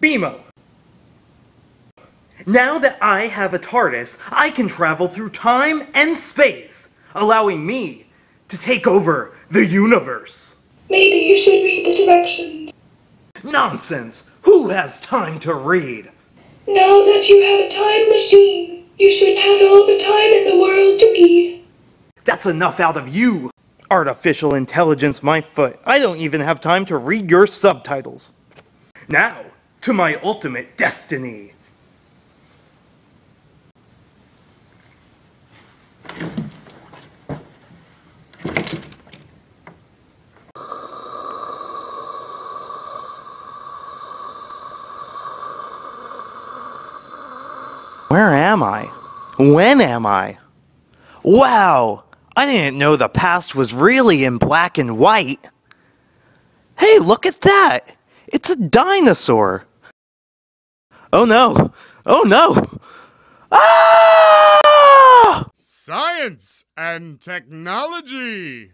BMO. Now that I have a TARDIS, I can travel through time and space, allowing me to take over the universe. Maybe you should read the directions. Nonsense! Who has time to read? Now that you have a time machine, you should have all the time in the world to read. That's enough out of you! Artificial intelligence, my foot. I don't even have time to read your subtitles. Now, to my ultimate destiny. Where am I? When am I? Wow! I didn't know the past was really in black and white. Hey, look at that! It's a dinosaur! Oh no! Oh no! Ah! Science and technology.